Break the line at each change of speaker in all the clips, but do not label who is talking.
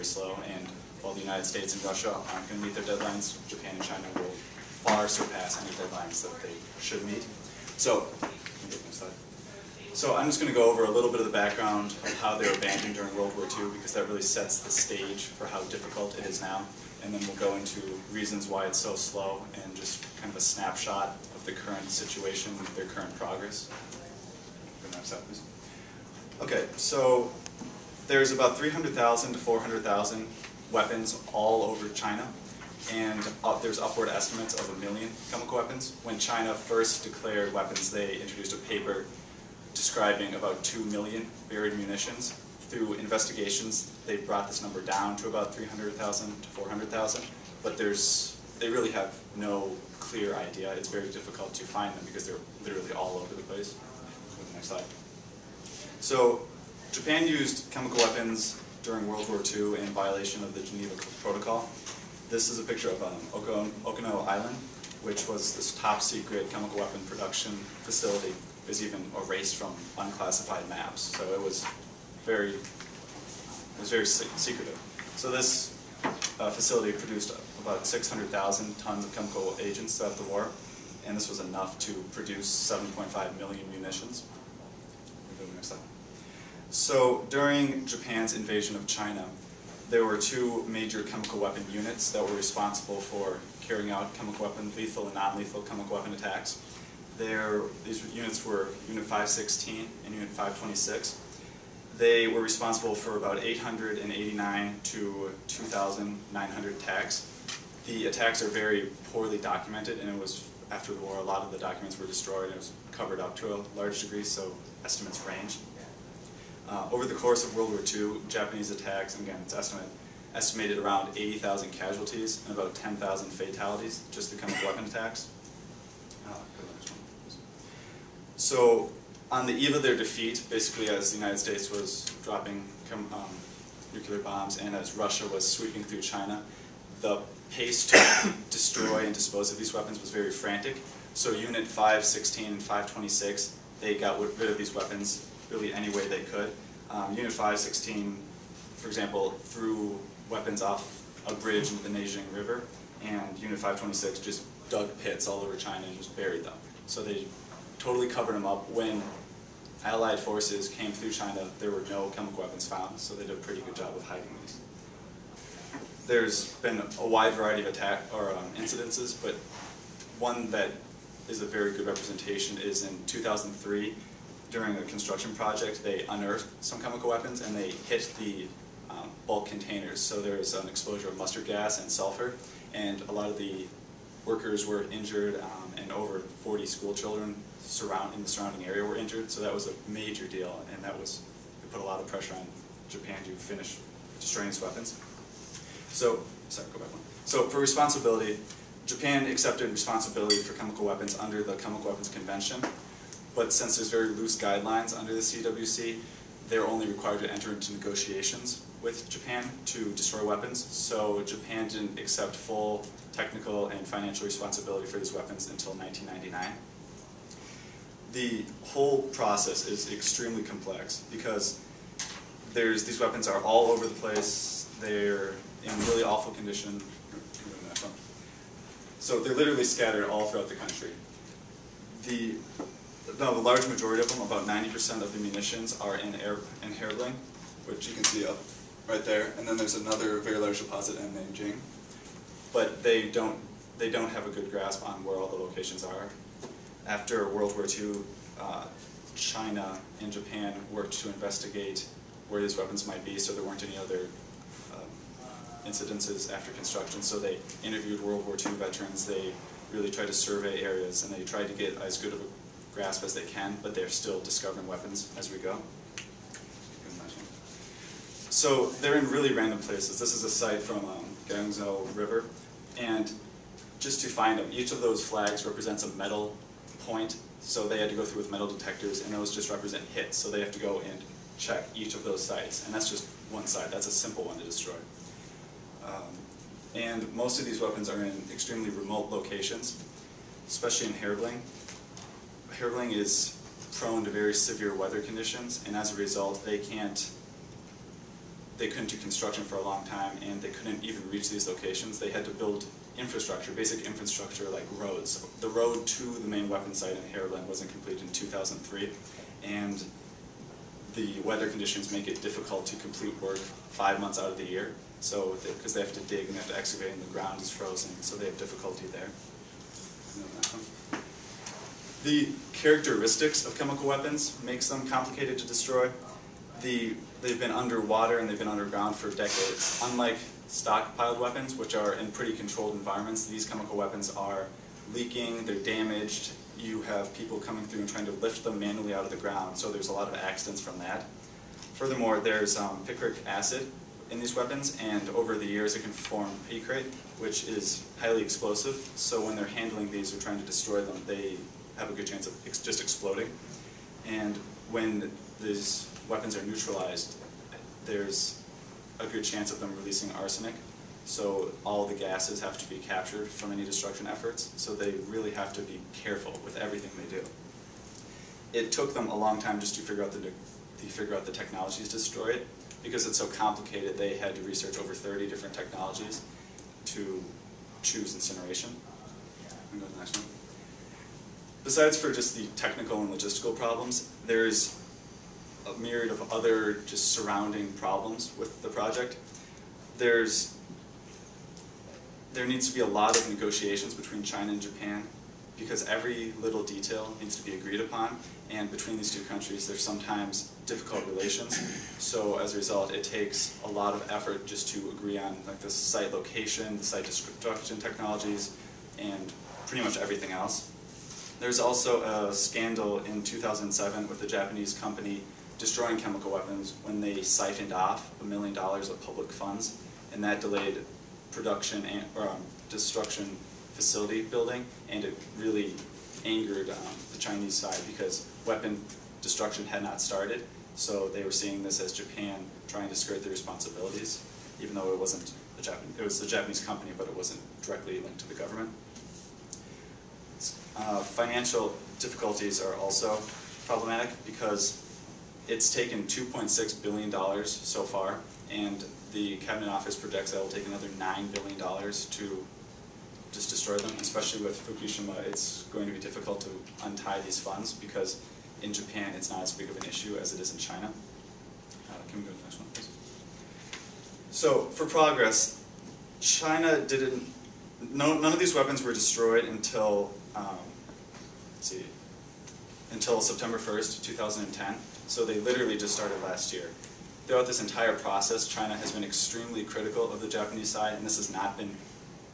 very slow, and while the United States and Russia aren't going to meet their deadlines, Japan and China will far surpass any deadlines that they should meet. So. So I'm just going to go over a little bit of the background of how they were abandoned during World War II because that really sets the stage for how difficult it is now. And then we'll go into reasons why it's so slow and just kind of a snapshot of the current situation, their current progress. Okay, so there's about 300,000 to 400,000 weapons all over China, and uh, there's upward estimates of a million chemical weapons. When China first declared weapons, they introduced a paper describing about 2 million buried munitions. Through investigations, they brought this number down to about 300,000 to 400,000, but there's, they really have no clear idea. It's very difficult to find them because they're literally all over the place. Next slide. So Japan used chemical weapons during World War II in violation of the Geneva Protocol. This is a picture of um, Okino Island, which was this top secret chemical weapon production facility. It was even erased from unclassified maps, so it was very, it was very secretive. So this uh, facility produced about 600,000 tons of chemical agents throughout the war, and this was enough to produce 7.5 million munitions. next slide. So during Japan's invasion of China, there were two major chemical weapon units that were responsible for carrying out chemical weapon, lethal and non-lethal chemical weapon attacks. There, these units were Unit 516 and Unit 526. They were responsible for about 889 to 2,900 attacks. The attacks are very poorly documented, and it was after the war, a lot of the documents were destroyed, and it was covered up to a large degree, so estimates range. Uh, over the course of World War II, Japanese attacks, and again, it's estimate, estimated around 80,000 casualties and about 10,000 fatalities, just the chemical weapon attacks. Uh, so, on the eve of their defeat, basically as the United States was dropping um, nuclear bombs and as Russia was sweeping through China, the pace to destroy and dispose of these weapons was very frantic. So Unit 516 and 526, they got rid of these weapons really any way they could. Um, Unit 516, for example, threw weapons off a bridge into the Neijing River, and Unit 526 just dug pits all over China and just buried them. So they totally covered them up. When Allied forces came through China, there were no chemical weapons found, so they did a pretty good job of hiding these. There's been a wide variety of attack or um, incidences, but one that is a very good representation is in 2003 during a construction project, they unearthed some chemical weapons and they hit the um, bulk containers. So there was an exposure of mustard gas and sulfur, and a lot of the workers were injured, um, and over 40 school children surround, in the surrounding area were injured. So that was a major deal, and that was it put a lot of pressure on Japan to finish destroying its weapons. So, sorry, go back one. So for responsibility, Japan accepted responsibility for chemical weapons under the Chemical Weapons Convention, but since there's very loose guidelines under the CWC, they're only required to enter into negotiations with Japan to destroy weapons. So Japan didn't accept full technical and financial responsibility for these weapons until 1999. The whole process is extremely complex because there's these weapons are all over the place. They're in really awful condition. So they're literally scattered all throughout the country. The the large majority of them, about 90% of the munitions are in air in Haerbaling, which you can see up right there. And then there's another very large deposit in Nanjing. But they don't they don't have a good grasp on where all the locations are. After World War II, uh, China and Japan worked to investigate where these weapons might be, so there weren't any other um, incidences after construction. So they interviewed World War II veterans. They really tried to survey areas, and they tried to get as good of a grasp as they can, but they're still discovering weapons as we go. So they're in really random places. This is a site from um, Gangzhou River, and just to find them, each of those flags represents a metal point, so they had to go through with metal detectors, and those just represent hits, so they have to go and check each of those sites, and that's just one site. That's a simple one to destroy. Um, and most of these weapons are in extremely remote locations, especially in Haerbaling. Haerbaling is prone to very severe weather conditions, and as a result, they can't they couldn't do construction for a long time, and they couldn't even reach these locations. They had to build infrastructure, basic infrastructure like roads. The road to the main weapon site in Haerbaling wasn't completed in 2003, and the weather conditions make it difficult to complete work five months out of the year. So, because they, they have to dig and they have to excavate and the ground is frozen, so they have difficulty there. The characteristics of chemical weapons makes them complicated to destroy. The, they've been underwater and they've been underground for decades. Unlike stockpiled weapons, which are in pretty controlled environments, these chemical weapons are leaking, they're damaged, you have people coming through and trying to lift them manually out of the ground, so there's a lot of accidents from that. Furthermore, there's um, picric acid in these weapons, and over the years it can form picrate, which is highly explosive, so when they're handling these or trying to destroy them, they have a good chance of ex just exploding. And when these weapons are neutralized, there's a good chance of them releasing arsenic, so all the gases have to be captured from any destruction efforts, so they really have to be careful with everything they do. It took them a long time just to figure out the, to figure out the technologies to destroy it. Because it's so complicated, they had to research over 30 different technologies to choose incineration. go to the next one. Besides for just the technical and logistical problems, there's a myriad of other just surrounding problems with the project. There's there needs to be a lot of negotiations between China and Japan because every little detail needs to be agreed upon and between these two countries there's sometimes difficult relations so as a result it takes a lot of effort just to agree on like the site location, the site destruction technologies and pretty much everything else. There's also a scandal in 2007 with a Japanese company destroying chemical weapons when they siphoned off a million dollars of public funds and that delayed production and or, um, destruction facility building, and it really angered um, the Chinese side because weapon destruction had not started. So they were seeing this as Japan trying to skirt their responsibilities, even though it wasn't a Japanese, it was a Japanese company, but it wasn't directly linked to the government. Uh, financial difficulties are also problematic because it's taken $2.6 billion so far, and the Cabinet Office projects that will take another $9 billion to just destroy them, especially with Fukushima, it's going to be difficult to untie these funds because in Japan it's not as big of an issue as it is in China. Uh, can we go to the next one, please? So, for progress, China didn't, no, none of these weapons were destroyed until, um, see, until September 1st, 2010. So they literally just started last year throughout this entire process, China has been extremely critical of the Japanese side, and this has not been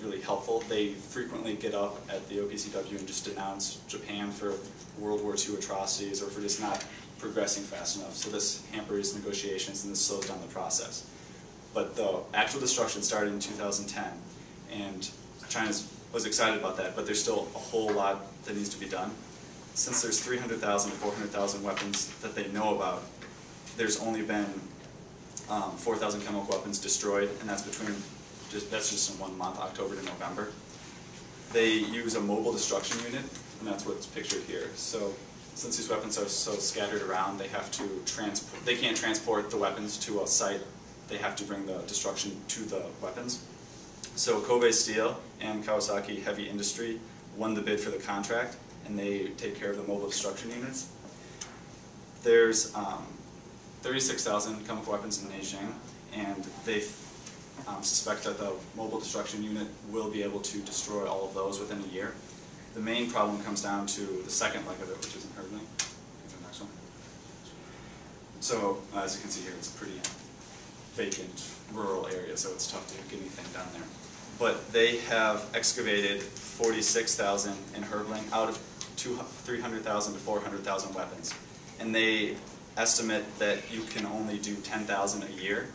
really helpful. They frequently get up at the OPCW and just denounce Japan for World War II atrocities or for just not progressing fast enough. So this hampers negotiations and this slows down the process. But the actual destruction started in 2010, and China was excited about that, but there's still a whole lot that needs to be done. Since there's 300,000 to 400,000 weapons that they know about, there's only been um, 4,000 chemical weapons destroyed, and that's between just that's just in one month, October to November. They use a mobile destruction unit, and that's what's pictured here. So since these weapons are so scattered around, they have to transport. They can't transport the weapons to a site. They have to bring the destruction to the weapons. So Kobe Steel and Kawasaki Heavy Industry won the bid for the contract, and they take care of the mobile destruction units. There's um, 36,000 chemical weapons in Nanjing, and they um, suspect that the mobile destruction unit will be able to destroy all of those within a year. The main problem comes down to the second leg of it, which is in Haerbaling. next. So, uh, as you can see here, it's a pretty vacant rural area, so it's tough to get anything done there. But they have excavated 46,000 in Haerbaling out of 300,000 to 400,000 weapons. And they estimate that you can only do 10,000 a year.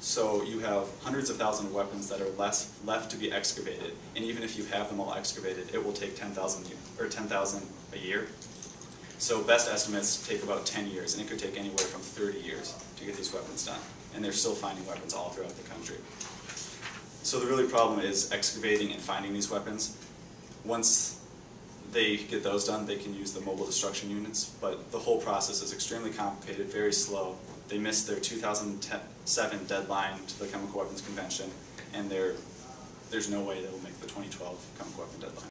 So you have hundreds of thousands of weapons that are less left to be excavated, and even if you have them all excavated, it will take 10,000 or 10,000 a year. So best estimates take about 10 years, and it could take anywhere from 30 years to get these weapons done. And they're still finding weapons all throughout the country. So the really problem is excavating and finding these weapons. Once they get those done, they can use the mobile destruction units, but the whole process is extremely complicated, very slow, They missed their 2007 deadline to the Chemical Weapons Convention, and there's no way they will make the 2012 Chemical Weapon deadline.